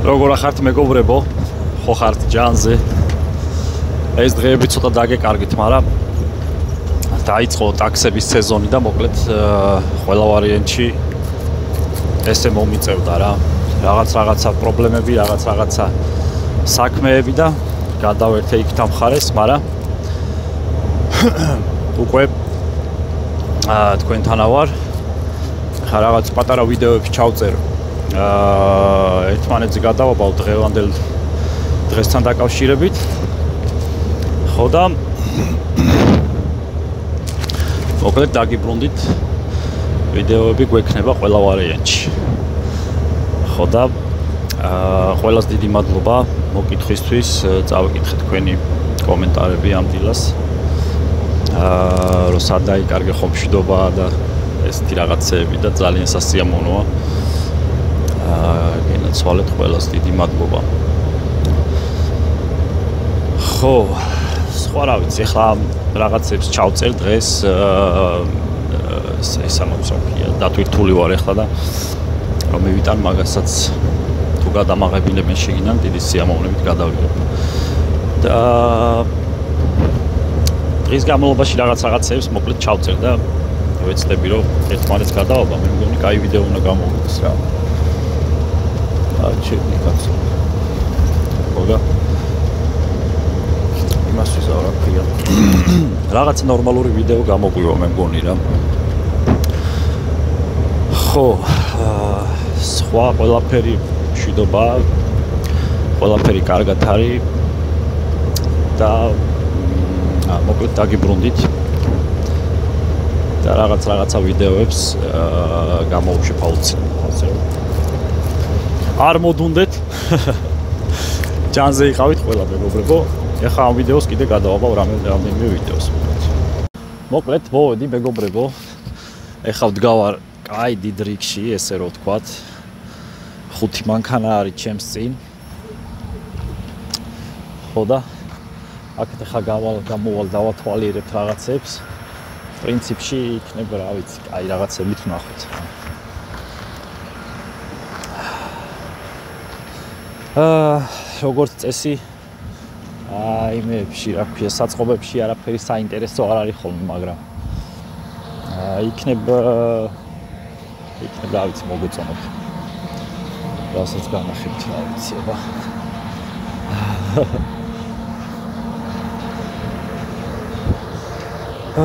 როგორ ახართ მეგობრებო? ხო ხართ ჯანზე? ეს დღეები ცოტა დაგეკარგეთ, მაგრამ დაიწყო ტაქსების სეზონი და მოკლედ ყველა ვარიანტში ესე მომიწევდა რა. რაღაც რაღაცა პრობლემები, რაღაც რაღაცა საქმეები და გადავერთე იქ თამხარეს, მაგრამ უკვე აა თქვენთანა ვარ. ხა რაღაც პატარა ვიდეოები ჩავწერ. აა ერთმანეთზე გადავაბავ დღევანდელ დღესთან დაკავშირებით. ხო და მოკლედ დაგიბრუნდით ვიდეოები გვექნება ყველა ვარიანტში. ხო და აა ყველას დიდი მადლობა მოკითხვისთვის. წავიკითხე თქვენი კომენტარები ამ დილას. აა რომ სადაიკარგე ხომ მშვიდობა და ესეთი რაღაცეები და ძალიან სასიამოვნოა. გენაცვალეთ ყველას დიდი მადლობა. ხო, სხვა რა ვიცი, ახლა რაღაცებს ჩავწერ დღეს აა სამოსოფია დათვირთული ვარ ახლა და მივიტან მაგასაც თუ გადამაღებილებენ შეგინან დიდი სიამოვნებით გადავიღებ. და დღის განმავლობაში რაღაც რაღაცებს მოკლედ ჩავწერ და ვეცდები რომ ერთმანეთს გადაობა. მე მგონი კაი ვიდეო უნდა გამოვიდეს რა. აჩექნი კაცო. ყოლა. იმას ვიზავ რა ქვია. რაღაც ნორმალური ვიდეო გამოგვივა მე მგონი რა. ხო, სხვა ყველაფერი შვიდობა ყველაფერი კარგად არის და მოკლედ დაგიბრუნდით და რაღაც რაღაცა ვიდეოებს გამოვშიფა უცებ ასე არ მოდუნდეთ. ჯანზე იყავით ყველა მეგობრებო ეხლა ამ ვიდეოს კიდე გადავაბავ რამდენიმე ვიდეოს. მოკლედ მოვედი მეგობრებო ეხლა ვდგავარ კაი დიდ რიგში ესე რომ ვთქვათ. ხუთი მანქანა არის ჩემს წინ. ხო და? აქეთ ხა გავალ გამოვალ დავათვალიერებ რაღაცებს. პრინციპში იქნება რა ვიცი, აი რაღაცებით ნახოთ. აა როგორც წესი აი მეებში რა ქვია საწყობებში არაფერი საინტერესო არ არის ხოლმე, მაგრამ აა იქნება იქნება რა ვიცი მოგეწონოთ. რასაც განახებთ რა ვიცი აბა.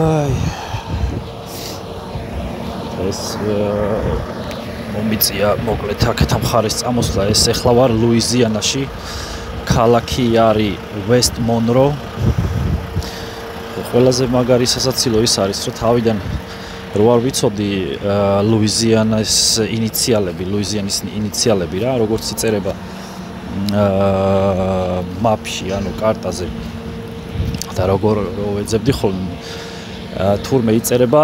აი ეს მომიწია მოკლედ აქეთ ამხარეს წამოსვლა. ეს ახლა ვარ ლუიზიანაში. ქალაქი არის ვესტ მონრო ყველაზე მაგარი სასაცილო ის არის რომ თავიდან რო არ ვიცოდი ლუიზიანას ინიციალები ლუიზიანის ინიციალები რა როგორც იწერება აა მაპში ანუ კარტაზე. და როგორ რო ეძებდი ხოლმე თურმე იწერება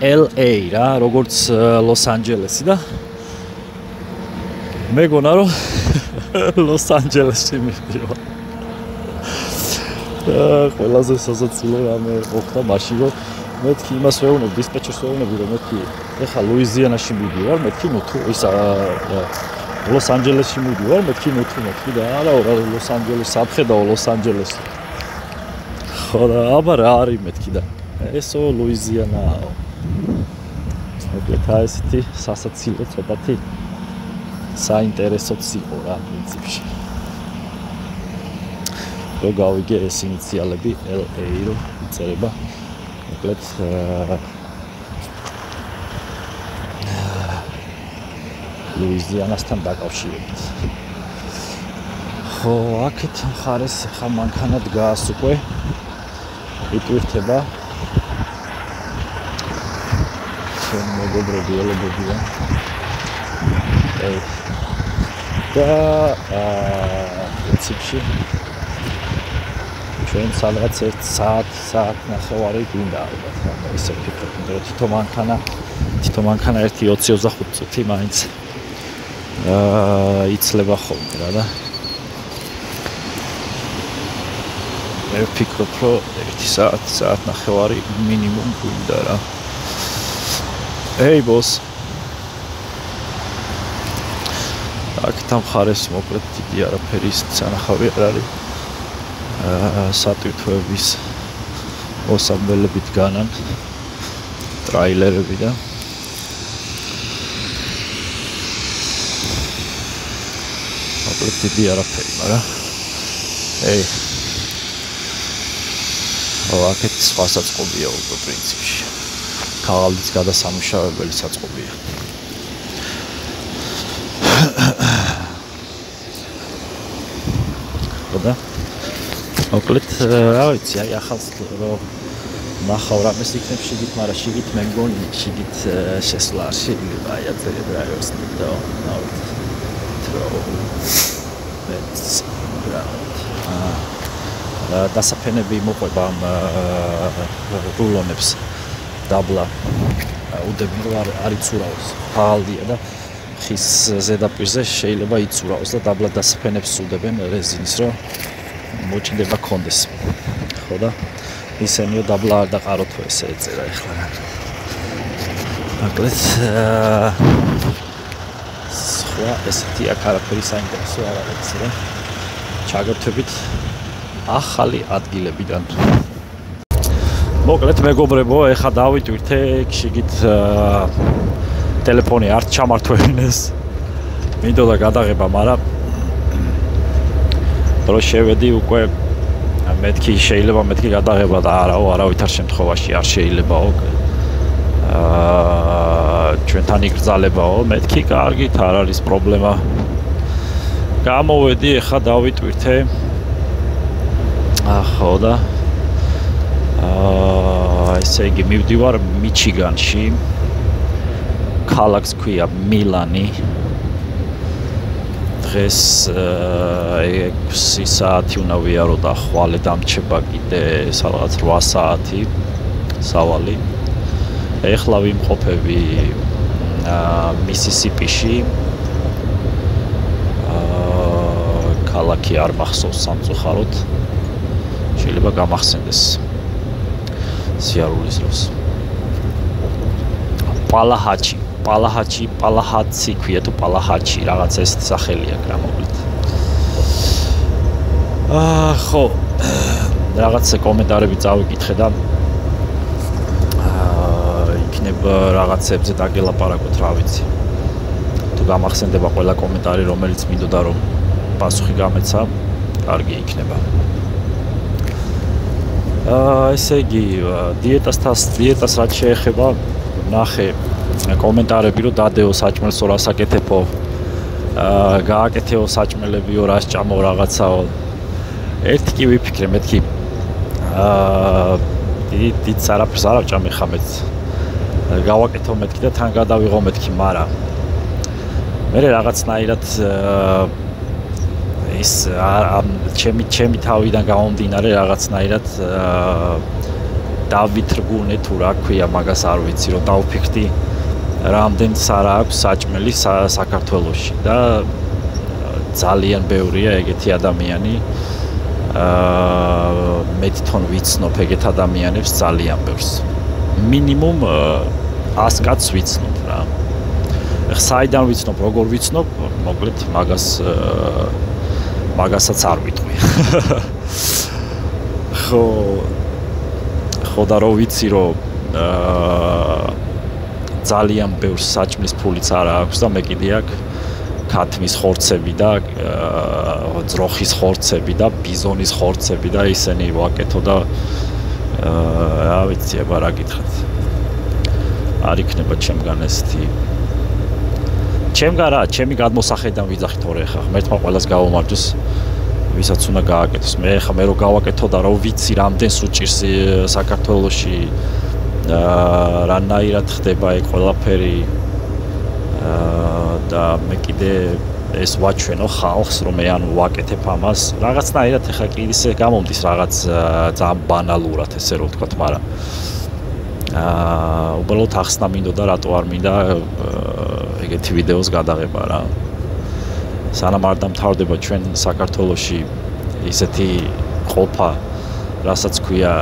LA რა, როგორც ლოს-ანჯელესი და? მეგონა რომ ლოს-ანჯელესი მიდიო. აა ყველაზე სასაცილო რამე მოხდა მაშინ რომ მეთქი იმას ვეუბნებ დისპეჩერს ვეუბნები რომ მეთქი ეხა ლუიზიანაში მიდივარ მეთქი ნუ თუ ისა ლოს-ანჯელესში მიდივარ მეთქი ნუ თუ მეთქი და არა რა ლოს-ანჯელესი საფხედაო ლოს-ანჯელესი ხო და აბა რა არის მეთქი და ესო ლუიზიანაა მოკლედ აი ესეთი სასაცილო ცოტათი საინტერესოც იყო რა პრინციპში. რო გავიგე ეს ინიციალები LA რო იწერება მოკლედ ლუიზიანასთან დაკავშირებით. ხო, აქეთ მხარეს ხა მანქანა დგას უკვე. იტვირთება ჩვენ მეგობრები ელოდებია. ეს და აა პრინციპში ჩვენ სადღაც 1 საათ, საათ ნახევარი გინდა ალბათ რა. ისე ვფიქრობ, რომ თითო მანქანა, თითო მანქანა 1:25 წუთი მაინც აა იცლება ხოლმე რა და მე ვფიქრობ, რომ 1 საათ, საათ ნახევარი მინიმუმ გინდა რა. Hey boss. აქ თამხარეს მოკლედ დიდი არაფერი სანახავი არ არის. აა სატვირთოების მოსამბელები დგანან ტრაილერები და მოკლედ დიდი არაფერი, მაგრამ ე აქეთ სხვა საწყობია უკვე პრინციპში. ქაღალდის გადასამუშავებელი საწყობია. ხოდა მოკლედ რა ვიცი აი ახალს რომ ნახავ რა მის იქნებ შიგით მაგრამ შიგით მე მგონი შიგით შესვლა შეიძლება აი ასე დრაივერს და ნაუ თრო მეც რა აა დასაფენები მოყვება ამ რულონებს დაბლა უდები არის ურავს ფალდია და ხის ზედაპირზე შეიძლება იცურაოს და დაბლა დასფენებს სუდებენ რეზინის რომ მოჭიდება კონდეს ხო და ისენიო დაბლა არ დაყაროთ ესე ეწერა ახლა რა აკლეთ სხვა ესეთი აქ არაფერი საინტერესო არ არის რა ჩაგერთებით ახალი ადგილებიდან მოკლედ მეგობრებო ეხა დავიტვირთე შიგით ტელეფონი არ ჩამართვენეს. მინდოდა გადაღება, მაგრამ დრო შევედი უკვე მეთქი შეიძლება მეთქი გადაღება და არაო, არავითარ შემთხვევაში არ შეიძლებაო. აა ჩვენთან იგრძალებაო, მეთქი კარგით, არ არის პრობლემა. გამოვედი, ეხა დავიტვირთე. ახო და აა ესე იგი მივდივარ მიჩიგანში. ქალაქს ქვია მილანი. დღეს 6 საათი უნდა ვიარო და ხვალე დამჩება კიდე სადღაც 8 საათი სავალი. ეხლა ვიმყოფები მისისიპიში. ქალაქი არ მახსოვს სამწუხაროდ. შეიძლება გამახსენდეს სიარულის დროს პალაჰაჩი პალაჰაჩი, პალაჰაცი ქვია თუ პალაჰაჩი, რაღაც ეს სახელია გრამოვლით. აა ხო. რაღაც კომენტარები წავიკითხე და იქნება რაღაცებზე დაგელაპარაკოთ, რა ვიცი. თუ გამახსენდება ყველა კომენტარი, რომელიც მინდოდა რომ პასუხი გამეცა, კარგი იქნება. აა ესე იგი, დიეტასთან დიეტას რაც შეეხება, ნახე კომენტარები რომ დადეო საჭმელს ორ ასაკეთებო. აა გააკეთეო საჭმელებიო რას ჭამო რაღაცაო. ერთი კი ვიფიქრე მეთქი. აა დიდი სარაფს არ ავჭამე ხამეთ გავაკეთო მეთქი და თან გადავიღო მეთქი მარა. მე რაღაცნაირად ის ჩემი ჩემი თავიდან გამომდინარე რაღაცნაირად დავითრგუნე თუ რა ქვია მაგას არ ვიცი რომ დავფიქრდი რამდენს არა აქვს საჭმელი საქართველოში და ძალიან ბევრია ეგეთი ადამიანი. აა მე თვითონ ვიცნობ ეგეთ ადამიანებს ძალიან ბევრს. მინიმუმ 100 კაცს ვიცნობ რა. ეხ საიდან ვიცნობ როგორ ვიცნობ? მოკლედ მაგას მაგასაც არ ვიტყვი. ხო ხო და რო ვიცი რომ აა ძალიან ბევრ საჭმლის ფულიც არა აქვს და მე კიდე აქ ქათმის ხორცები და ძროხის ხორცები და ბიზონის ხორცები და ისინი ვაკეთო და რა ვიცი აბა რა გითხრათ. არ იქნება ჩემგან ესეთი ჩემგან რა ჩემი გადმოსახედან ვიძახით ორე ხა ღმერთმა ყოველას გავუმარჯოს ვისაც უნდა გააკეთოს. მე ხა მე რო გავაკეთო და რო ვიცი რამდენს უჭირს საქართველოსი აა რანაირად ხდება ეგ ყველაფერი აა და მე კიდე ეს ვაჩვენო ხალხს რომ მე ანუ ვაკეთებ ამას. რაღაცნაირად ეხა კი ისე გამომდის რაღაც ძალიან ბანალურად ესე რომ ვთქვა მაგრამ აა უბრალოდ ახსნა მინდოდა რატო არ მინდა ეგეთი ვიდეოს გადაღება რა. სანამ არ დამთავრდება ჩვენ საქართველოსში ისეთი ყოფა რასაც ქვია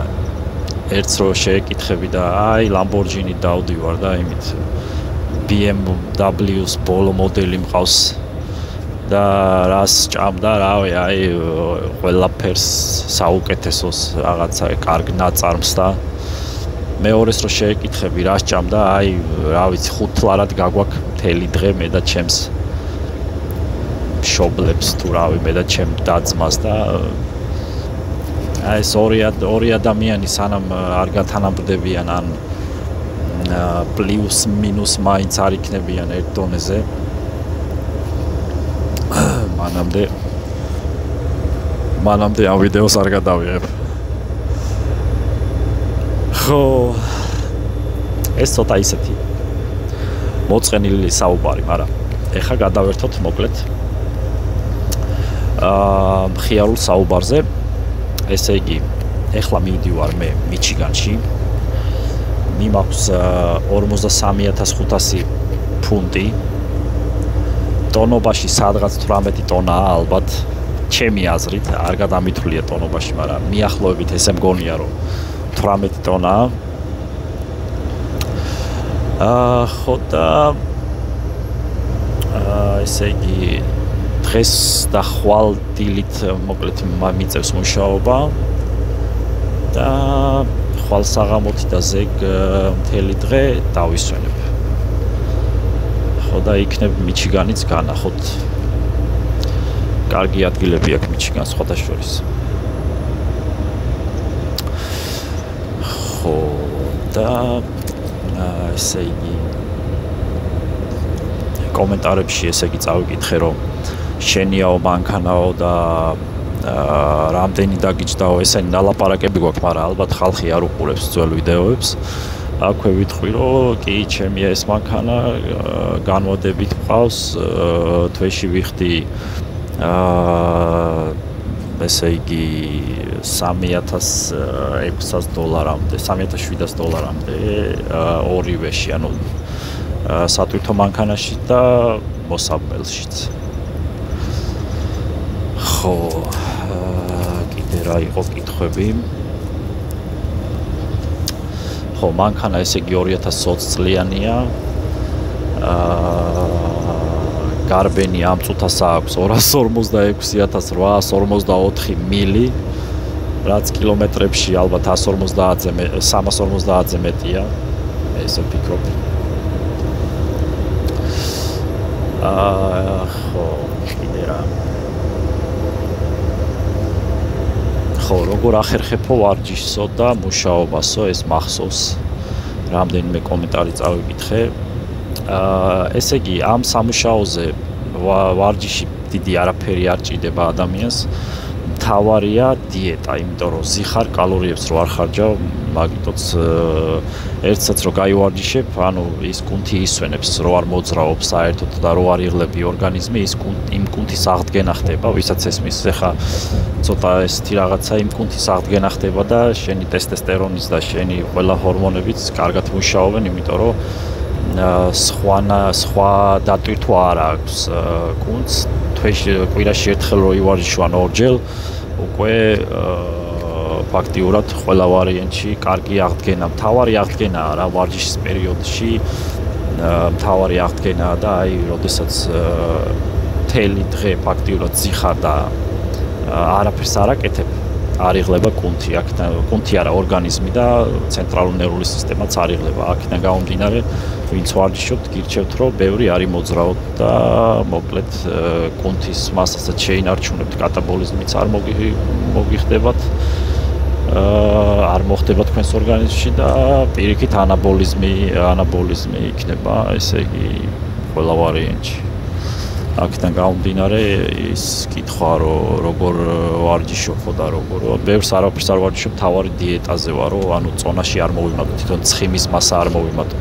ერთს რო შეეკითხები და აი Lamborghini დავდივარ და იმით. BMW-ს ბოლო მოდელი მყავს და რას ჭამდა, რავი, აი ყველაფერს საუკეთესოს რაღაცა კარგ ნაწარმს და მეორეს რო შეეკითხები, რას ჭამდა, აი რა ვიცი, ხუთლარად გაგვაქვს მთელი დღე მე და ჩემს შობლებს თუ რავი, მე და ჩემ დაძმას და აი ეს ორი ორი ადამიანი სანამ არ გათანაბრდებიან ან პლუს მინუს მაინც არ იქნებიან ერთ დონეზე მანამდე მანამდე ამ ვიდეოს არ გადავიღებ. ხო ეს ცოტა ისეთი მოწყენილი საუბარი მაგრამ ეხა გადავერთოთ მოკლედ. აა მხიარულ საუბარზე ესე იგი ეხლა მივდივარ მე მიჩიგანში. მიმაქვს 43500 ფუნტი. ტონობაში სადღაც 18 ტონაა ალბათ. ჩემი აზრით არ გადამითვლია ტონობაში მაგრამ მიახლოებით ესე მგონია რომ 18 ტონაა აა ხო და აა ესე იგი დღეს და ხვალ დილით მოკლედ მიწევს მუშაობა და ხვალ საღამოთი და ზეგ მთელი დღე დავისვენებ. ხო და იქნებ მიჩიგანიც განახოთ. კარგი ადგილები აქვს მიჩიგანს სხვადასხვაის. ხო და ესე იგი კომენტარებში ესე იგი წავიკითხე რომ შენიაო მანქანაო და რამდენი დაგიჭდაო ესენი ნალაპარაკები გვაქვს, მაგრამ ალბათ ხალხი არ უყურებს ძველ ვიდეოებს. აქვე ვიტყვი, რომ კი, ჩემი ეს მანქანა განმოდებით ყავს, თვეში ვიხდი აა ესე იგი 3600 დოლარამდე, 3700 დოლარამდე ორივეში, ანუ სატვირთო მანქანაში და მოსაბელშიც. ხო კიდე რა იყო კითხვები ხო მანქანა ესე იგი 2020 წლიანია აა გარბენი ამ წუთას აქვს 256854 მილი რაც კილომეტრებში ალბათ 150-ზე 350-ზე მეტია ესე ვფიქრობ აა ხო კიდე რა ხო, როგორ ახერხებო ვარჯიშსო და მუშაობასო ეს მახსოვს. რამდენიმე კომენტარი წავიკითხე. ესე იგი, ამ სამუშაოზე ვარჯიში დიდი არაფერი არ ჭიდება ადამიანს. თავარია დიეტა, იმიტომ რომ ზიხარ კალორიებს რო არ ხარჯავ, მაგიტოც ერთსაც რო გაივარჯიშებ, ანუ ის კუნთი ისვენებს, რო არ მოძრაობს საერთოდ და რო არ იღლები ორგანიზმი, ის კუნთი იმ კუნთის აღდგენა ხდება, ვისაც ესმის, ეხა ცოტა ესეთი რაღაცა იმ კუნთის აღდგენა ხდება და შენი ტესტესტერონის და შენი ყველა ჰორმონებიც კარგად მუშაობენ, იმიტომ რომ სხვა სხვა დატვირთვა არ აქვს კუნთს თვეში კვირაში ერთხელ რო ივარჯიშო ან ორჯერ უკვე ფაქტიურად ყველა ვარიანტში კარგი აღდგენა, მთავარი აღდგენაა რა ვარჯიშის პერიოდში მთავარი აღდგენაა და აი, როდესაც თელი დღე ფაქტიურად ზიხარ და არაფერს არ აკეთებ, არ იღლება კუნთი, აქ კუნთი არა ორგანიზმი და ცენტრალური ნერვული სისტემაც არ იღლება. აქედან გამომდინარე, ვინც ვარჯიშობთ, გირჩევთ, რომ ბევრი არის მოძრაოდ და მოკლედ კუნთის მასასაც შეინარჩუნებთ, კატაბოლიზმიც არ მოგიხდებათ. არ მოხდება თქვენს ორგანიზმში და პირიქით ანაბოლიზმი, ანაბოლიზმი იქნება, ესე იგი, ყველა ვარიანტში. აქედან გამომდინარე ის კითხვა რომ როგორ ვარჯიშობ და როგორ. ბევრს არაფერს არ ვარჯიშობ თავარი დიეტაზე ვარო ანუ წონაში არ მოვიმატო თვითონ ცხიმის მასა არ მოვიმატო.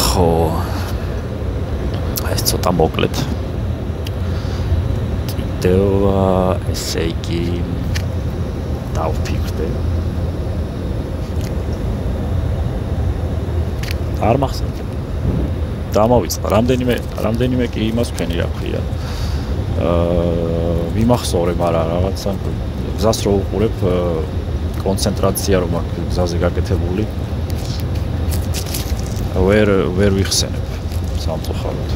ხო. ეს ცოტა მოკლედ. კიდევ ესე იგი დავფიქრდე. არ მახსოვს დამავიწყდა. რამდენიმე რამდენიმე კი იმას ვქენი რა ქვია. აა მიმახსოვრე მარა რაღაცა გზას რო უყურებ კონცენტრაცია რომ აქვს გზაზე გაკეთებული. ვერ ვერ ვიხსენებ სამწუხაროდ.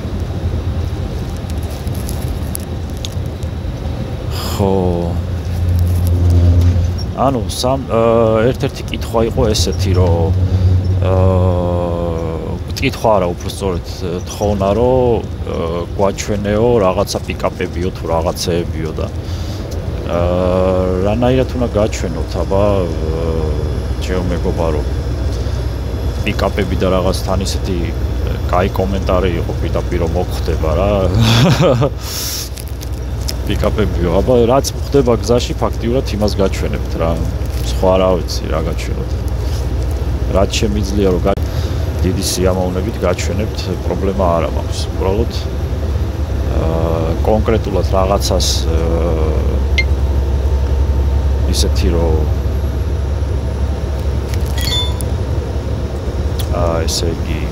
ხო ანუ სამ ერთ-ერთი კითხვა იყო ესეთი, რომ აა კითხვა არა უბრალოდ თხოვნა რომ გვაჩვენეო რაღაცა პიკაპებიო თუ რაღაცეებიო და აა რანაირად უნდა გაჩვენოთ აბა ჩემო მეგობარო პიკაპები და რაღაც თან ისეთი кай კომენტარი იყო პირდაპირ რომ მოხდება რა პიკაპები აბა რაც ხდება გზაში ფაქტიურად იმას გაჩვენებთ რა სხვა რა ვიცი რა გაჩვენოთ რაც შემიძლია რომ დიდი სიამოვნებით გაჩვენებთ პრობლემა არ აქვს უბრალოდ აა კონკრეტულად რაღაცას ისეთი რომ აა ესე იგი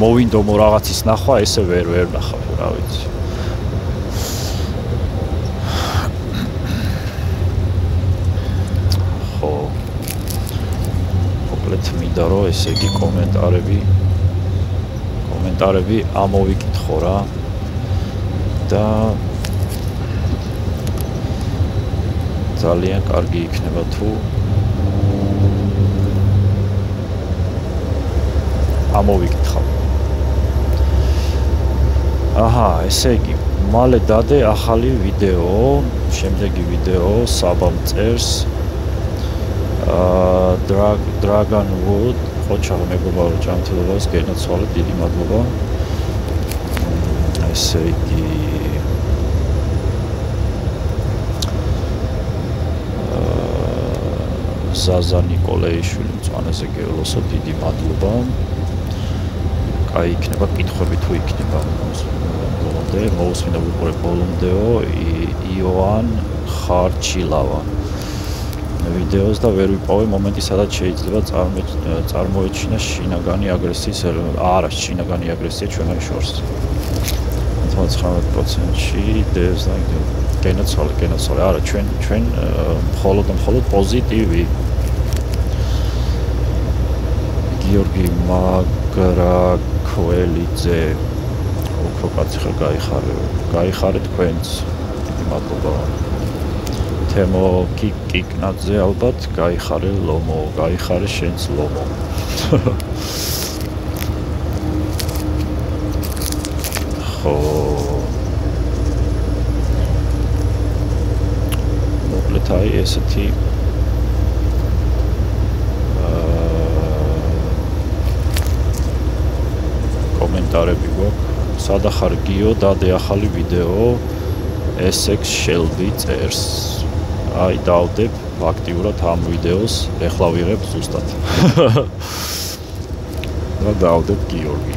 მოვინდომო რაღაცის ნახვა ესე ვერ ვერ ნახავ რა ვიცი მინდა რომ ესე იგი კომენტარები კომენტარები ამოვიკითხო რა და ძალიან კარგი იქნება თუ ამოვიკითხავ. აჰა ესე იგი მალე დადე ახალი ვიდეო შემდეგი ვიდეო საბამ წერს Dragon Wood ხოჩა მეგობარო ჯანმრთელობას გენაცვალე დიდი მადლობა. ესე იგი ზაზა ნიკოლეიშვილი მწვანეზე გეოლოსო დიდი მადლობა. კაი იქნება კითხვები თუ იქნება? ბოლომდე მოусმინდა უყურე ბოლომდეო იოან ხარჩილავა ვიდეოს და ვერ ვიპოვე მომენტი, სადაც შეიძლება წარმოეჩინა შინაგანი აგრესიის არა, შინაგანი აგრესია ჩვენ შორს. 99%-ში დევს და გენოცვალე, გენოცვალე. არა, ჩვენ ჩვენ მხოლოდ მხოლოდ პოზიტივი. გიორგი მაგრა ქველიძე უფრო კაცი ხარ, გაიხარე. გაიხარე თქვენც. დიდი მადლობა. თემო კიკნაძე ალბათ გაიხარე ლომო, გაიხარე შენც ლომო. ხო. აი ესეთი კომენტარები გვაქვს. სადახარ გიო დადე ახალი ვიდეო SX Shelby წერს. აი დავდებ აქტიურად ამ ვიდეოს ეხლა ვიღებ ზუსტად. და დავდებ გიორგი.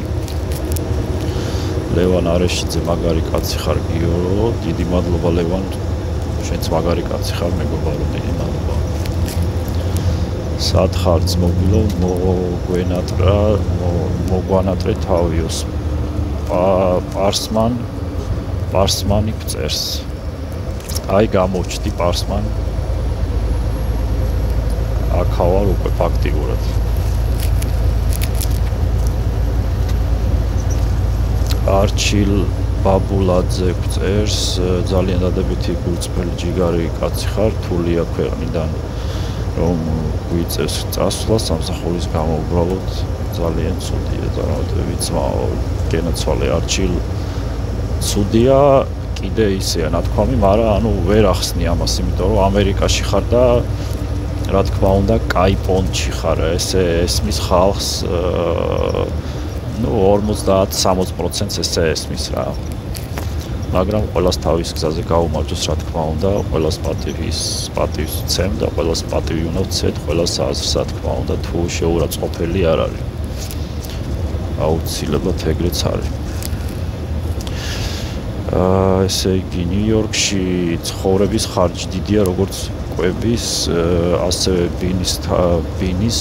ლევან არეშიძე მაგარი კაცი ხარ გიორო დიდი მადლობა ლევან. შენც მაგარი კაცი ხარ მეგობარო დიდი მადლობა. სად ხარ ძმობილო მოგვენატრა მოგვანატრე თავიოს. პარსმან პარსმანი წერს აი გამოჩდი პარსმან. აქავარ უკვე ფაქტიურად. არჩილ ბაბულაძე წერს ძალიან დადებითი გულწრფელი ჯიგარი კაცი ხარ თულია ქვეყნიდან რომ გვიწევს წასვლა სამსახურის გამო უბრალოდ. ძალიან ცუდია წარმატებით ძმაო გენაცვალე არჩილ. ცუდია კიდე ისეა ნათქვამი, მაგრამ ანუ ვერ ახსნი ამას, იმიტომ რომ ამერიკაში ხარ და რა თქმა უნდა, კაი პონჩი ხარ, ესე ესმის ხალხს ну 50-60%-ს ესე ესმის რა. მაგრამ ყოველას თავის გზაზე გაუმარჯოს, რა თქმა უნდა, ყოველას პატივის პატივს ცემ და ყოველას პატივი უნდა ვცეთ, ყოველას აზრს, რა თქმა უნდა, თუ შეურაცხყოფელი არ არის. აუცილებლად ეგრეც არის. ესე იგი ნიუ-იორკში ცხოვრების ხარჯი დიდია როგორც კვების, ასევე ბინის ბინის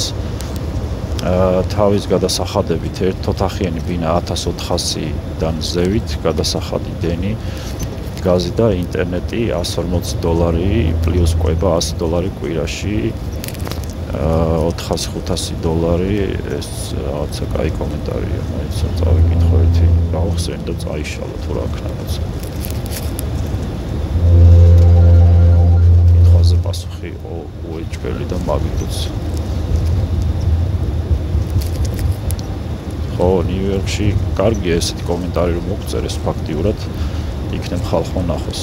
თავის გადასახადებით. ერთ ოთახიანი ბინა 1400-დან ზევით გადასახადი დენი. გაზი და ინტერნეტი 140 დოლარი პლუს კვება 100 დოლარი კვირაში 400-500 დოლარი. ეს რაღაცა კაი კომენტარია მაინც წავიკითხავით გავხსენ და წაიშალა თუ რა ქნაც. სახი იყო უეჭველი და მაგიტოც ხო ნიუ-იორკში კარგია ესეთი კომენტარი რომ მოგწერეს ფაქტიურად. იქნებ ხალხმა ნახოს.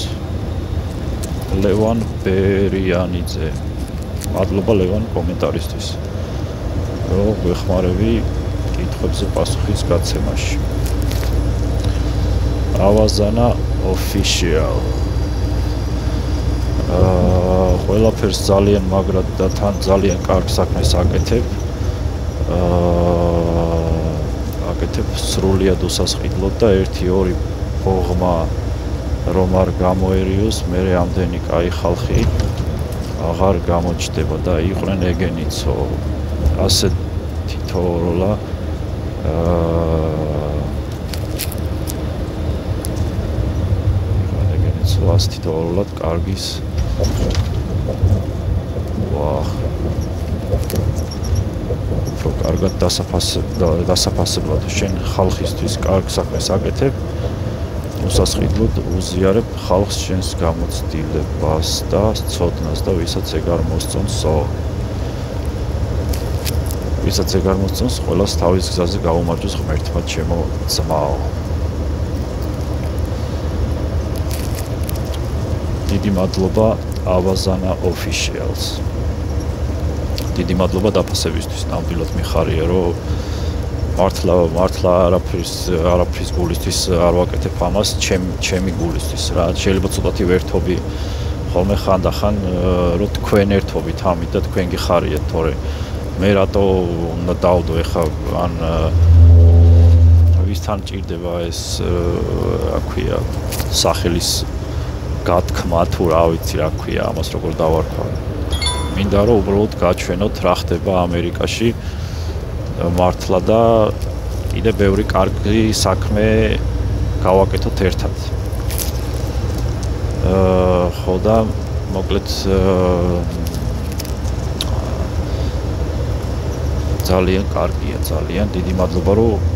ლევან ბერიანიძე მადლობა ლევან კომენტარისთვის რო გვეხმარები კითხვებზე პასუხის გაცემაში ავაზანა official აა ყველაფერს ძალიან მაგრად და თან ძალიან კარგ საქმეს აკეთებ. აა აკეთებ სრულიად უსასყიდლოდ და 1-2 ბოღმა რომ არ გამოერიოს, მე ამდენი кай ხალხი აღარ გამოჩდება და იყვნენ ეგენიცო. ასე თითოეულა აა ვას თითოეულად კარგის. ვაჰ რო კარგად დასაფასებლად. შენ ხალხისთვის კარგ საქმეს აკეთებ. უსასყიდლოდ უზიარებ ხალხს შენს გამოცდილებას და ცოდნას და ვისაც ეგ არ მოსწონსო ვისაც ეგ არ მოსწონს ყოველას თავის გზაზე გაუმარჯოს ღმერთმა ჩემო ძმაო დიდი მადლობა ავაზანა officials. დიდი მადლობა დაფასებისთვის. ნამდვილად მიხარია, რომ მართლა მართლა არაფრის არაფრის გულისთვის არ ვაკეთებ ამას, ჩემ ჩემი გულისთვის რა. შეიძლება ცოტათი ვერთობი ხოლმე ხანდახან რო თქვენ ერთობით ამით და თქვენ გიხარიეთ, თორე მე რატო უნდა დავდო ეხა ან ვისთან ჭირდება ეს რა ქვია სახელის გათქმა თუ რა ვიცი რა ქვია ამას როგორ დავარქვა. მინდა რომ უბრალოდ გაჩვენოთ რა ხდება ამერიკაში მართლა და კიდე ბევრი კარგი საქმე გავაკეთოთ ერთად. აა ხო და მოკლედ ძალიან კარგია, ძალიან დიდი მადლობა რომ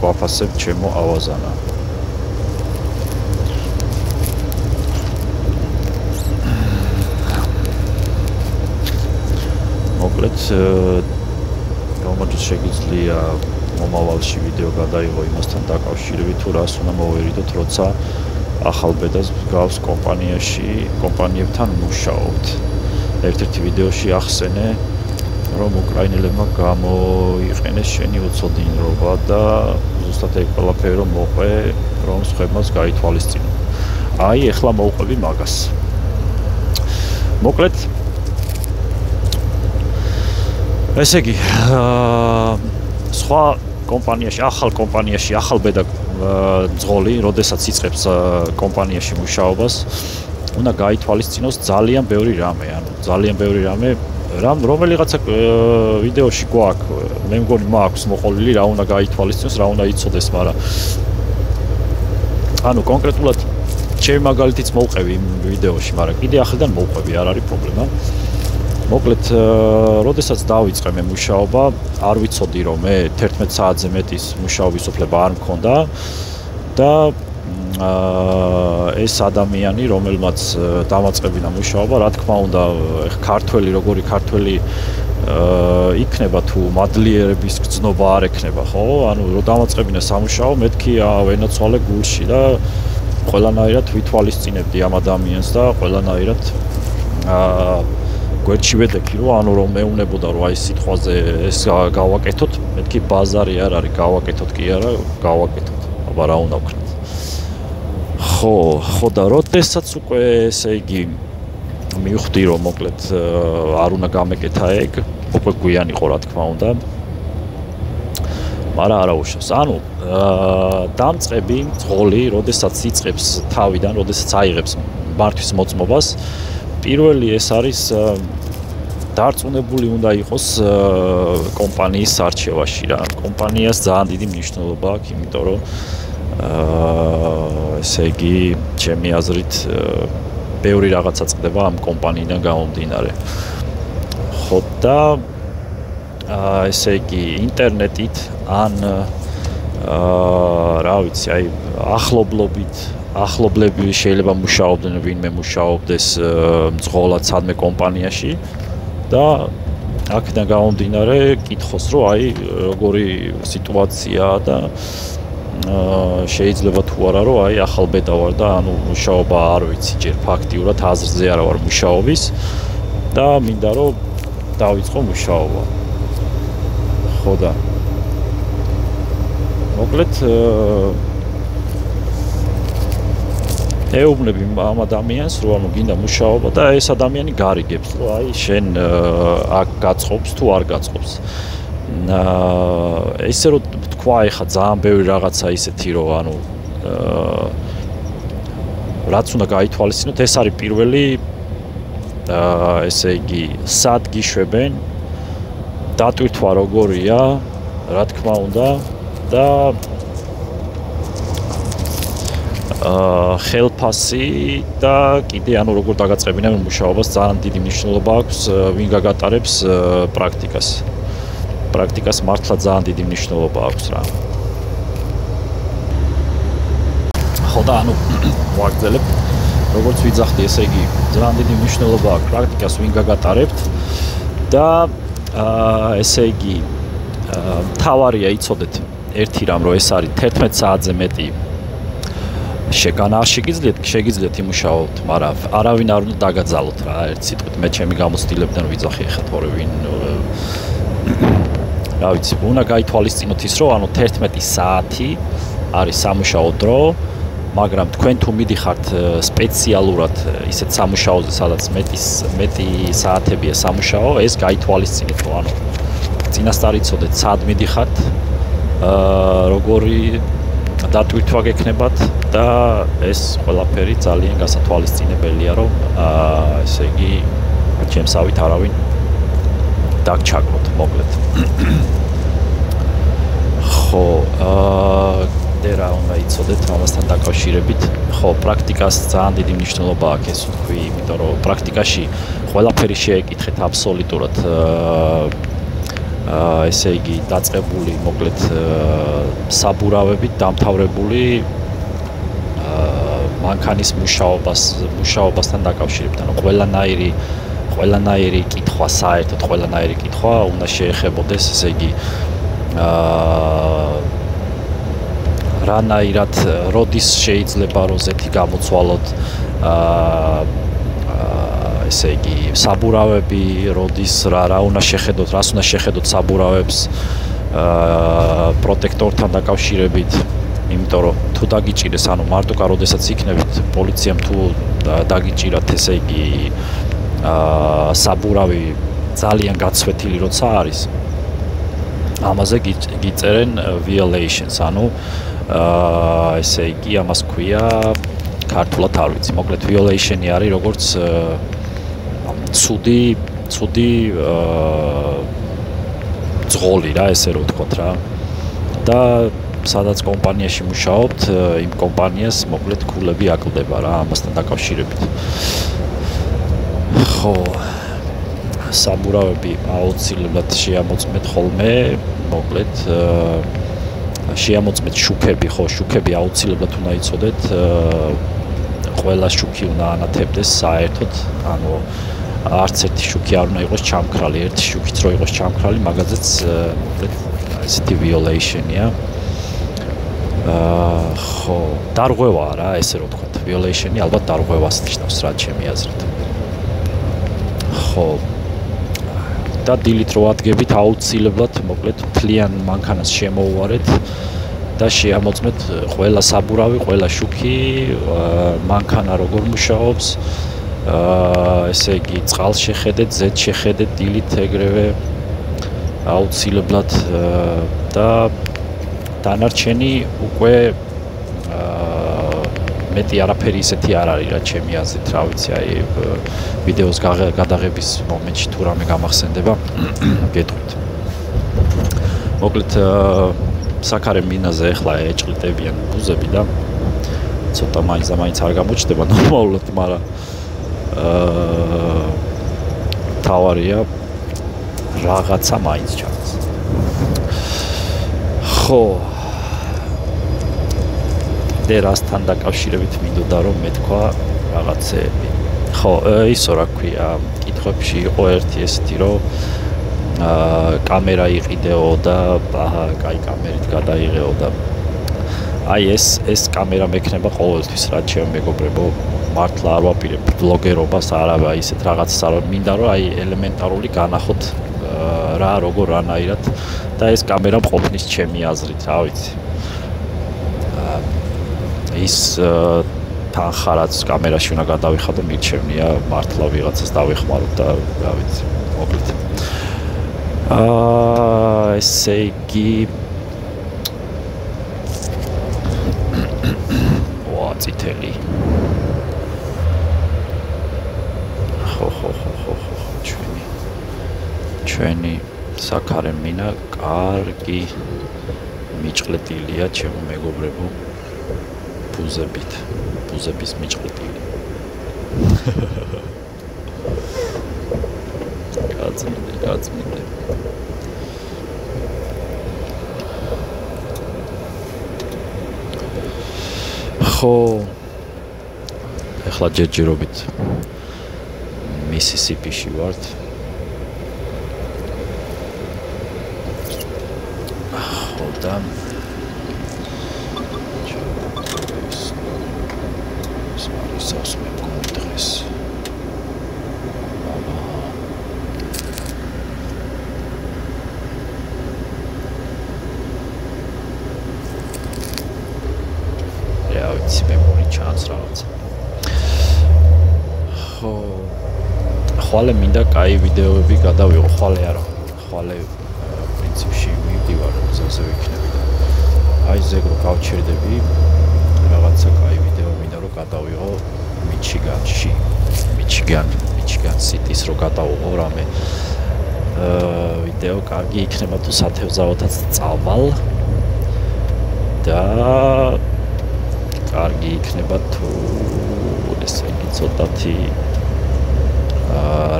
გვაფასებ ჩემო ავაზანა. მოკლედ რომელთვის შეგიძლია მომავალში ვიდეო გადაიღო იმასთან დაკავშირებით თუ რას უნდა მოვერიდოთ როცა ახალ ბედას გავს კომპანიაში კომპანიებთან მუშაობთ. ერთ-ერთი ვიდეოში ახსენე რომ უკრაინელებმა გამოიყენეს შენი უცოდინრობა და ზუსტად ეგ ყველაფერი რომ მოყვე რომ სხვებას გაითვალისწინო. აი ეხლა მოვყვები მაგას. მოკლედ ესე იგი სხვა კომპანიაში, ახალ კომპანიაში, ახალ ბედა ძღოლი, როდესაც იწყებს კომპანიაში მუშაობას, უნდა გაითვალისწინოს ძალიან ბევრი რამე, ანუ ძალიან ბევრი რამე, რამ რომელიღაცა ვიდეოში გვაქვს, მე მგონი მაქვს მოყოლილი რა უნდა გაითვალისწინოს, რა უნდა იცოდეს, მაგრამ ანუ კონკრეტულად ჩემ მაგალითიც მოვყევი იმ ვიდეოში, მაგრამ კიდე ახლიდან მოვყევი, არ არის პრობლემა. მოკლედ, როდესაც დავიწყე მე მუშაობა, არ ვიცოდი რომ მე 11 საათზე მეტის მუშაობის უფლება არ მქონდა და აა ეს ადამიანი, რომელმაც დამაწყებინა მუშაობა, რა თქმა უნდა, ქართველი, როგორი ქართველი იქნება თუ მადლიერების გზნობა არ ექნება, ხო? ანუ რომ დამაწყებინა სამუშაო, მეთქი ვენაცვალე გულში და ყველანაირად ვითვალისწინებდი ამ ადამიანს და ყველანაირად აა გვერდში ვედექი რომ ანუ რომ მეუნებოდა რომ აი სიტყვაზე ეს გავაკეთოთ მეთქი ბაზარი არ არის გავაკეთოთ კი არა გავაკეთოთ აბა რა უნდა ვქნათ. ხო ხო და როდესაც უკვე ესე იგი მივხვდი რომ მოკლედ არ უნდა გამეკეთა ეგ უკვე გვიანი ყო რა თქმა უნდა. არა უშავს. ანუ დამწები ძღოლი როდესაც იწყებს თავიდან როდესაც აიღებს მართვის მოწმობას პირველი ეს არის დარწმუნებული უნდა იყოს კომპანიის არჩევაში რა. კომპანიას ძალიან დიდი მნიშვნელობა აქვს, იმიტომ რომ აა ესე იგი, ჩემი აზრით, ბევრი რაღაცა წდება ამ კომპანიიდან გამომდინარე. ხო და აა ესე იგი, ინტერნეტით ან აა რა ვიცი, აი ახლობლობით, ახლობლები შეიძლება მუშაობდნენ ვინმე მუშაობდეს მძღოლად სადმე კომპანიაში და აქედან გამომდინარე კითხოს რომ აი როგორი სიტუაციაა და აა შეიძლება თუ არა რომ აი ახალბედა ვარ და ანუ მუშაობა არ ვიცი ჯერ ფაქტიურად აზრზე არა ვარ მუშაობის და მინდა რომ დავიწყო მუშაობა. ხო და მოკლედ ეუბნები ამ ადამიანს რომ ანუ გინდა მუშაობა და ეს ადამიანი გარიგებს რომ აი შენ აქ გაწყობს თუ არ გაწყობს. აა ესე რომ თქვა ეხა ძალიან ბევრი რაღაცა ისეთი რომ ანუ აა რაც უნდა გაითვალისწინოთ ეს არის პირველი აა ესე იგი სად გიშვებენ დატვირთვა როგორია რა თქმა უნდა და ხელფასი და კიდე ანუ როგორ დაგაწყებინებენ მუშაობას ძალიან დიდი მნიშვნელობა აქვს ვინ გაგატარებს პრაქტიკას. პრაქტიკას მართლა ძალიან დიდი მნიშვნელობა აქვს რა. ხო და ანუ ვაგზელებ როგორც ვიძახდი, ესე იგი ძალიან დიდი მნიშვნელობა აქვს პრაქტიკას ვინ გაგატარებთ და აა ესე იგი თავარია იცოდეთ ერთი რამ რომ ეს არის 11 საათზე მეტი შეგანა შეგიძლიათ შეგიძლიათ იმუშაოთ, მაგრამ არავინ არ უნდა დაგაძალოთ რა, ერთ სიტყვით მე ჩემი გამოცდილებიდან ვიძახი ხა თორე ვინ რა ვიცი, უნდა გაითვალისწინოთ ის, რომ ანუ 11 საათი არის სამუშაო დრო, მაგრამ თქვენ თუ მიდიხართ სპეციალურად ისეთ სამუშაოზე, სადაც მეტი მეტი საათებია სამუშაო, ეს გაითვალისწინეთ, ანუ წინასწარ იცოდეთ, სად მიდიხართ, აა როგორი დატვირთვა გექნებათ და ეს ყველაფერი ძალიან გასათვალისწინებელია, რომ აა ესე იგი ჩემსავით არავინ დაგჩაგროთ მოკლედ. ხო, აა დერა უნდა იცოდეთ ამასთან დაკავშირებით. ხო, პრაქტიკას ძალიან დიდი მნიშვნელობა აქვს ეს ვთქვი, იმიტომ რომ პრაქტიკაში ყველაფერი შეეკითხეთ აბსოლუტურად აა ესე იგი დაწቀბული მოკლედ საბურავებით დამთავრებული მანქანის მუშაობას მუშაობასთან დაკავშირებით. ანუ ყველანაირი ყველანაირი კითხვა საერთოდ ყველანაირი კითხვა უნდა შეეხებოდეს ესე იგი აა რანაირად როდის შეიძლება როზეთი გამოცვალოთ აა ესე იგი საბურავები როდის რა რა უნდა შეხედოთ რას უნდა შეხედოთ საბურავებს აა პროტექტორთან დაკავშირებით. იმიტომ რომ თუ დაგიჭირეს ანუ მარტო კაროდესაც იქნებით პოლიციამ თუ დაგიჭირათ ესე იგი აა საბურავი ძალიან გაცვეთილი როცა არის ამაზე გიწერენ violations ანუ აა ესე იგი ამას ქვია ქართულად არ ვიცი. მოკლედ violation-ი არის როგორც ცუდი ცუდი აა ძღოლი რა ესე რომ ვთქვათ რა. და სადაც კომპანიაში მუშაობთ იმ კომპანიას მოკლედ ქულები აკლდება რა ამასთან დაკავშირებით. ხო საბურავები აუცილებლად შეამოწმეთ ხოლმე მოკლედ შეამოწმეთ შუქები ხო შუქები აუცილებლად უნდა იცოდეთ ყველა შუქი უნდა ანათებდეს საერთოდ ანუ არც ერთი შუქი არ უნდა იყოს ჩამქრალი ერთი შუქიც რო იყოს ჩამქრალი მაგაზეც ესეთი violation-ია აა ხო დარღვევაა რა ესე რომ ვთქვათ violation-ი ალბათ დარღვევას ნიშნავს რა ჩემი აზრით ხო და დილით რო ადგებით აუცილებლად მოკლედ მთლიან მანქანას შემოუვარეთ და შეამოწმეთ ყველა საბურავი, ყველა შუქი, მანქანა როგორ მუშაობს. აა ესე იგი, წყალს შეხედეთ, ზეთ შეხედეთ დილით ეგრევე აუცილებლად და დანარჩენი უკვე მეტი არაფერი ისეთი არ არის რა ჩემი აზრით, რა ვიცი, აი ვიდეოს გადაღების მომენტში თუ რამე გამახსენდება, გეტყვით. მოკლედ საქარე მინაზე ახლა ეჭრიტებიან ბუზები და ცოტა მაინც და მაინც არ გამოჩნდება ნორმალურად, მაგრამ აა თავარია რაღაცა მაინც ჩანს. ხო დე რასთან დაკავშირებით მინდოდა რომ მეთქვა რაღაცეები. ხო, ისო რა ქვია, კითხებში იყო ერთი ესეთი რომ აა კამერა იყიდეო და აჰა, კაი კამერით გადაიღეო და აი ეს ეს კამერა მექნება ყოველთვის რა ჩემ მეგობრებო მართლა არ ვაპირებ. ბლოგერობას არა ისეთ რაღაცას არ მინდა რომ აი ელემენტარული განახოთ რა როგორ რანაირად. და ეს კამერა მყოფნის ჩემი აზრით რა ვიცი. ის თანხა რაც კამერაში უნდა გადავიხადო მირჩევნია მართლა ვიღაცას დავეხმარო და რა ვიცი მოკლედ აა ესე იგი ვა წითელი ხო ხო ხო ხო ხო ჩვენი ჩვენი საქარე მინა კარგი მიჭყლეტილია ჩემო მეგობრებო ბუზებით ბუზების მიჭყლეტილი. გაწმინდე გაწმინდე ხო ეხლა ჯერჯერობით მისისიპიში ვართ ხო და ხვალე მინდა კაი ვიდეოები გადავიღო ხვალე არა ხვალე პრინციპში მივდივარ გზაზე ვიქნები და აი გავჩერდები რაღაცა კაი ვიდეო მინდა რომ გადავიღო მიჩიგანში მიჩიგან მიჩიგან სიტის რო გადავიღო რამე აა ვიდეო კარგი იქნება თუ სათევზაოთაც წავალ და კარგი იქნება თუ ესე იგი ცოტათი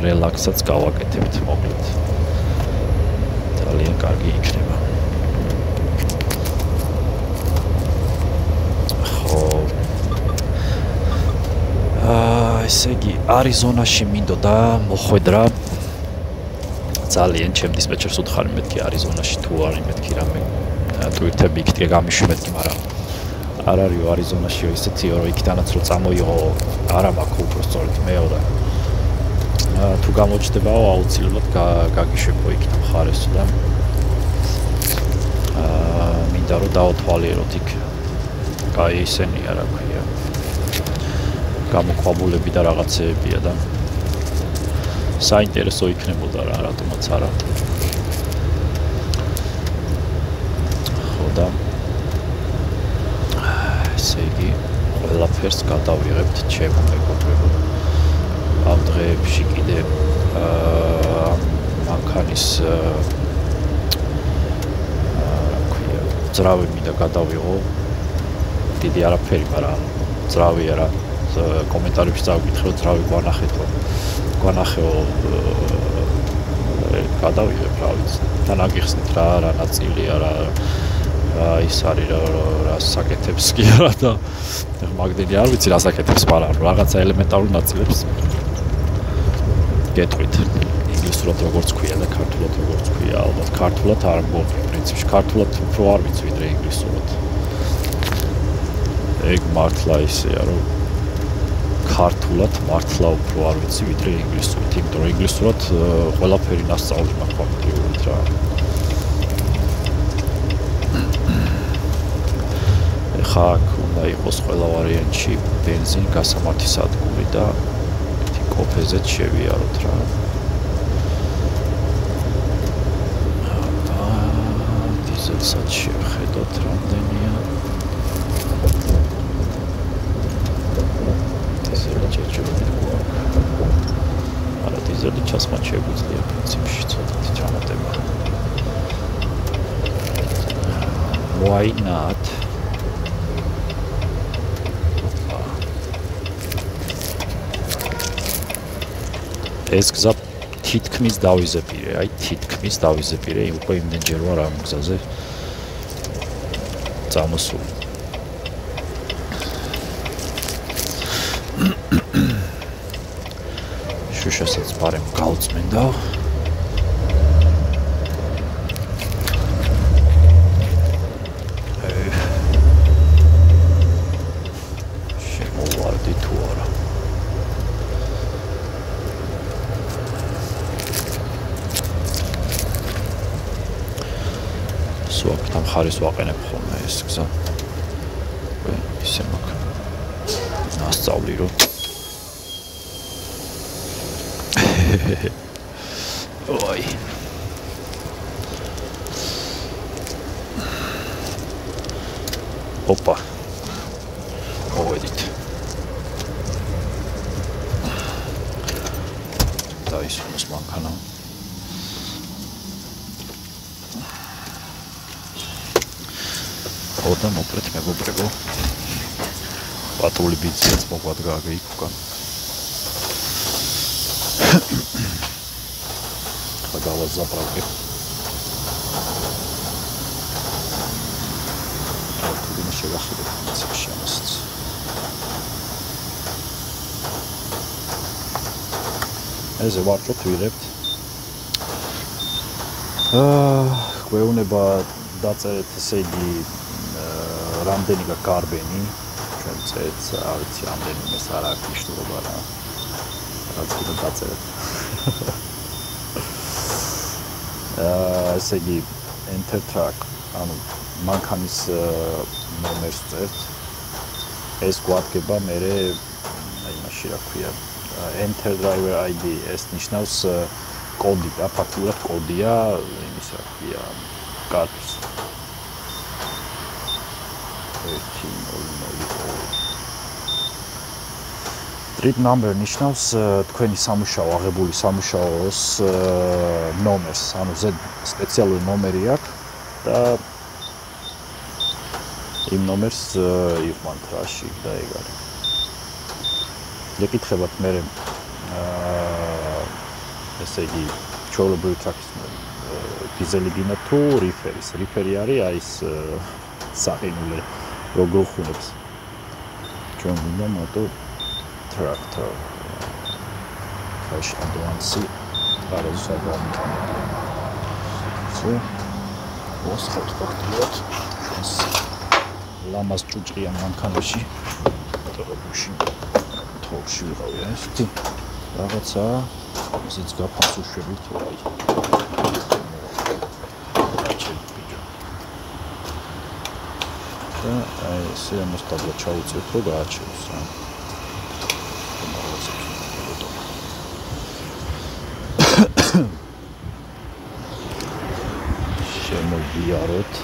რელაქსაც გავაკეთებთ მოკლედ. ძალიან კარგი იქნება. ხო. აა ესე იგი არიზონაში მინდოდა მოხვედრა. ძალიან ჩემ დისპეჩერს უთხარი მეთქი არიზონაში თუ არის მეთქი რამე. ტვიტები იქით გამიშვებდი, მაგრამ არ არისო არიზონაშიო ისეთიო რომ იქიდანაც რო წამოიღო არა მაქვს უბრალოდ მეო და თუ გამოჩნდებაო აუცილებლად გაგიშვებო იქ მხარეს და აა მინდა რომ დაოთვალიეროთ იქ. კაი ისენია რა ქვია გამოქვაბულები და რაღაცეებია და საინტერესო იქნებოდა რა რატომაც არა. ხოდა ესე იგი ყველაფერს გადავიღებთ ჩემო მეგობრებო. ამ დღეებში კიდე აა მანქანის აა ქვია ძრავი მინდა გადავიღო. დიდი არაფერი მაგრამ ძრავი არა კომენტარებში წავიკითხე ძრავი გვანახეთო გვანახეო გადავიღებ რა ვიცი. თან აგიხსნით რა რა ნაწილია რა რა ის არის რა რა საკეთებს კი არა და მაგდენი არ ვიცი რა საკეთებს მაგრამ რაღაცა ელემენტარული ნაწილებს გეტყვით. ინგლისურად როგორც ქვია და ქართულად როგორც ქვია ალბათ ქართულად არ მგონი პრინციპში. ქართულად უფრო არ ვიცი ვიდრე ინგლისურად. ეგ მართლა ისეა რომ ქართულად მართლა უფრო არ ვიცი ვიდრე ინგლისურით, იმიტომ რომ ინგლისურად ყველაფერი ნასწავლი მაქვს აქტიურად რა. ხა აქ უნდა იყოს ყველა ვარიანტში бенზინ გასამართი სადგური და ერთი კოფეზეც შევიაროთ რა. დიზელსაც შევხედოთ რამდენია არა დიზელი ჩასმა შეგვიძლია პრინციპში ცოტა ჩამოტება. Why not? ეს გზა თითქმის დავიზეპირე, აი თითქმის დავიზეპირე, უკვე იმდენჯერ ვარ ამ გზაზე. წამოსული. შესაც პარემ გავწმინდა ხარის ვაყენებ ხოლმე ეს გზა. ისე მაქვს. ნასწავლი რო. Ой. ოპა. მოვედით. დაისვენოს მანქანა. და მოკლედ მეგობრებო პატული ბიძიაც მოგვად გააგეიქ უკან ხა გავაზაბრალკე თუმცა შეგახედე ფუნქციაში ამასაც ესე ვარჯობთ ვიღებთ აა გვეუბნება დაწერეთ ესე იგი რამდენი გაგარბენი ჩვენ წეთს არ ვიცი რამდენი მე არა ქიშტურობა რა. რაც კიდე დაწერეთ ესე იგი enter track ანუ მანქანის ნომერს წერთ. ეს გვადგება მე აი მაშინ რა ქვია. enter driver id. ეს ნიშნავს კოდი და ფაქტურად კოდია იმის რა ქვია street number ნიშნავს თქვენი სამუშაო აღებული სამუშაოს ნომერს, ანუ ზე სპეციალური ნომერი აქვს და იმ ნომერს იყმანთ რაში და ეგ არის. ეკითხებათ მე აა ესე იგი ჩოლობრივი ტრაქის დიზელი გინა თუ რიფერის. რიფერი არის აი ეს საყინულე როგორ ხუნებს. ჩვენ მინდა მოტო tractor fresh advance. არის საბოლოო სო ოს ხოთბოთ ეს ლამას ჭუჭყიან მანქანაში ტროპში თოქში ვიყავი ეს თი რაღაცა ისიც გაფასუშვებით აი და აი ესე მოსტაბლა ჩაუწევთ რომ გააჩეროს რა შემოვიაროთ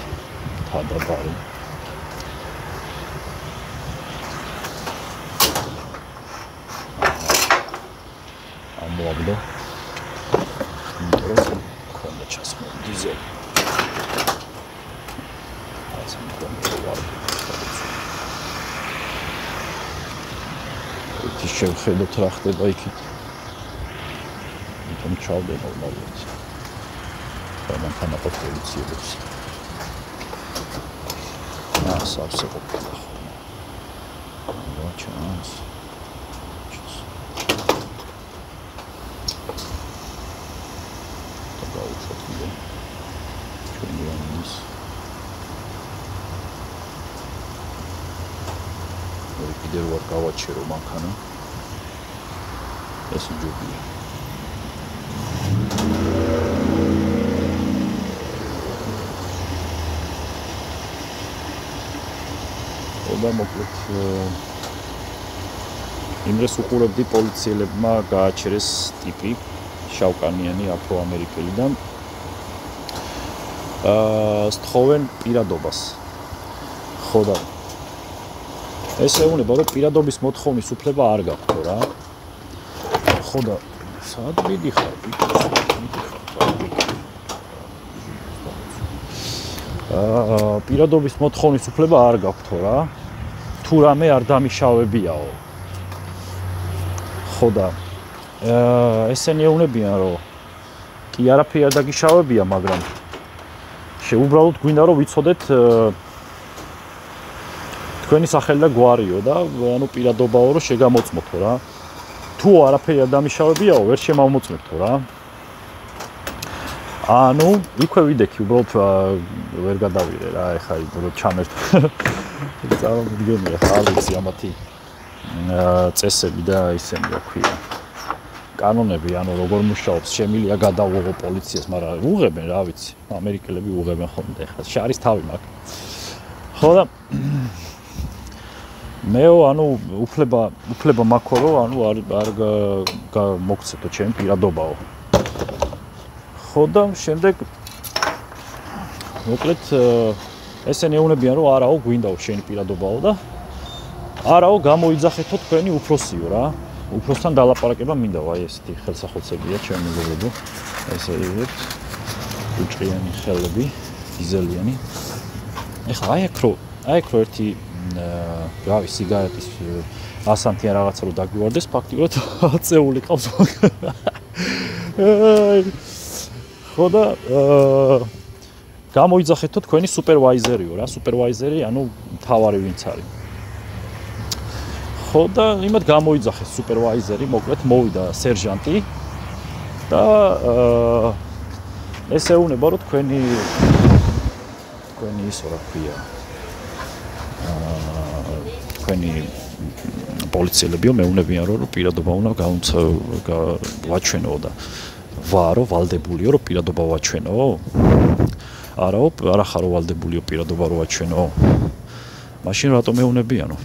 თადაბარი ამოვაგდო ინტერეს კონდა ჩასმო დიზელი. ასე მოგონდა ვარ. ეს შევხედოთ რა ხდება იქით. თუმცა ჩავდე ნორმალურად მანქანა ყო პოლიციელებს. սարսափ ոչ անց тогда ушел туда что не вниз որ գիտեր որ կավաչ էր ու մանկանը ես ջոբի Thank you. და მოკლედ იმრეს უყურებდი პოლიციელებმა გააჩერეს ტიპი შავკანიანი აფროამერიკელიდან. აა სთხოვენ პირადობას. ხო და ეს ეუბნება რომ პირადობის მოთხოვნის უფლება არ გაქვთ რა. ხო და სად მიდიხარ აა პირადობის მოთხოვნის უფლება არ გაქვთ რა თუ რამე არ დამიშავებიაო. ხო და ესენი ეუნებიან რომ კი არაფერი არ დაგიშავებია, მაგრამ შეუბრალოდ გვინდა რომ ვიცოდეთ თქვენი სახელი და გვარიო და ანუ პირადობაო რომ შეგამოწმოთო რა. თუ არაფერი არ დამიშავებიაო, ვერ შემავმოწმებთო რა. ანუ იქვე ვიდექი, უბრალოდ ვერ გადავირე რა, ეხა უბრალოდ ჩამერთ. წარმოგიდგენია ხა ალექსი ამათი წესები და ისენი რა ქვია. კანონები, ანუ როგორ მუშაობს, შემილია გადაუღო პოლიციას, მაგრამ უღებენ რა ვიცი, ამერიკელები უღებენ ხოლმე ხა. შარის თავი მაქვს. ხო და მეო ანუ უფლება უფლება მაქვს რომ ანუ არ არ მოგცეთო ჩემ პირადობაო. ხო და შემდეგ მოკლედ ესენი ეუბნებიან, რომ არაო, გვინდაო შენი პირადობაო და არაო, გამოიძახეთო თქვენი უფროსიო რა. უფროსთან დალაპარაკება მინდაო, აი ესეთი ხელსახოცებია ჩემ მეგობრებო. ესე იღებს უჭრიანი ხელები, დიზელიანი. ეხლა აი აქ რო, აი აქ რო ერთი რავი სიგარეტის ასანთიან რაღაცა რო დაგვივარდეს, ფაქტიურად აწეული ყავს. ხო და აა გამოიძახეთო თქვენი სუპერვაიზერიო რა სუპერვაიზერი ანუ თავარი ვინც არის. ხოდა იმათ გამოიძახეს სუპერვაიზერი მოკლედ მოვიდა სერჟანტი და ესე უნება რომ თქვენი თქვენი ისო რა ქვია თქვენი პოლიციელებიო მეუნებიან რომ პირადობა უნდა გაუნცა ვაჩვენო და ვარო ვალდებულიო რომ პირადობა ვაჩვენო არაო არა ხარო ვალდებულიო პირადობა რომ ვაჩვენო მაშინ რატომ მეუნებიანო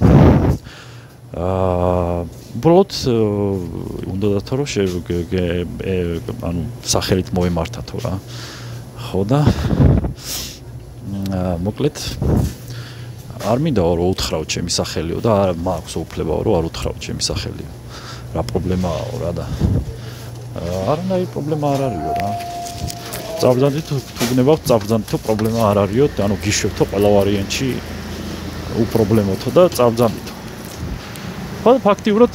აა უბრალოდ უნდა დათო რომ ანუ სახელით მოემართათო რა ხო და მოკლედ არ მინდა რომ უთხრაო ჩემი სახელიო და არ მაქვს უფლებაო რომ არ უთხრაო ჩემი სახელიო. რა პრობლემაა რა და არანაირი პრობლემა არ არისო რა. წაბძანდი თუ თუგნებავ წაბძანდი თუ პრობლემა არ არისო, ანუ გიშვებთო ყველა ვარიანტში უპრობლემოთო და წაბძანდითო. ხო ფაქტიურად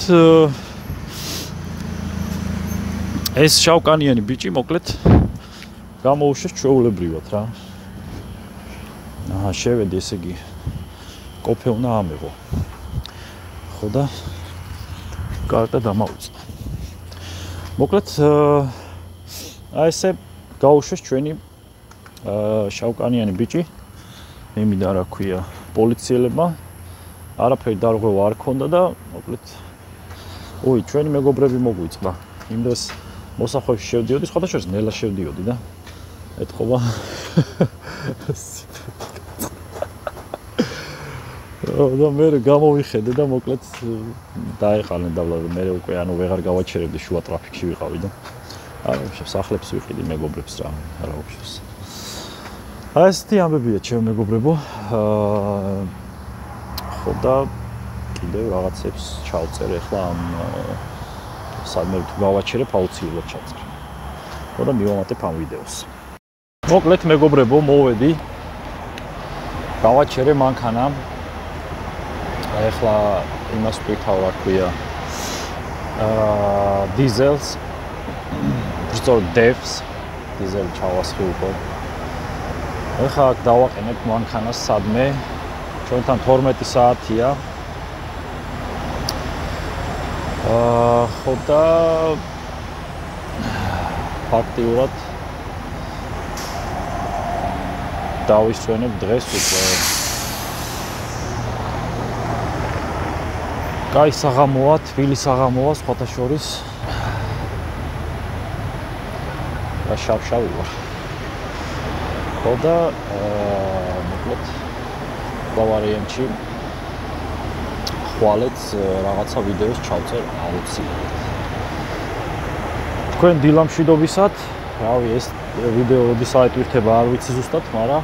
ეს შავკანიანი ბიჭი მოკლედ გამოუშვეს ჩვეულებრივად რა. აა შევედი ესე იგი კოფე უნდა ამეღო. ხო და კარტა დამაუწყო. მოკლედ აა ესე გაუშვეს ჩვენი აა შავკანიანი ბიჭი. იმიდა რა ქვია პოლიციელებმა. არაფერი დარღვევა არ ქონდა და მოკლედ ოი ჩვენი მეგობრები მოგვიწდა. იმდროს მოსახვეში შევდიოდი, სხვა და შეიძლება ნელა შევდიოდი და ეთქობა და მე გამოვიხედე და მოკლედ დაეყალენ და მე უკვე ანუ ვეღარ გავაჩერებდი შუა ტრაფიკში ვიყავი და არა შესახლებს ვიყიდი მეგობრებს რა არა უშოს აი ესეთი ამბებია ჩემ მეგობრებო. აა ხო და კიდევ რაღაცებს ჩავწერ ახლა ამ სადმე თუ გავაჩერებ აუცილებლად ჩავწერ ხო და მივამატებ ამ ვიდეოს. მოკლედ მეგობრებო მოვედი გავაჩერე მანქანა. ახლა იმას ვკითხავ რა ქვია აა დიზელს უბრალოდ დევს დიზელ ჩავასხი უკვე. ახლა დავაყენებ მანქანას სადმე. ჩვენთან 12 საათია. აა ხო და ფაქტიურად დავისვენებ დღეს უკვე. კაი საღამოა, თბილი საღამოა, სხვათა შორის. და შავშავი ვარ. ხოდა აა მოკლედ ბავარიენში ხვალეთ რაღაცა ვიდეოს ჩავწერ აუცილებლად. თქვენ დილამშვიდობისად, რავი, ეს ვიდეო როდის აიტვირთება, არ ვიცი ზუსტად, მაგრამ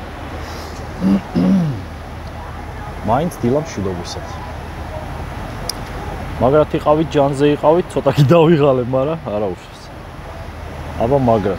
მაინც დილამშვიდობისად. მაგრად იყავით ჯანზე იყავით ცოტა კი დავიღალე მაგრამ არა უშავს აბა მაგრა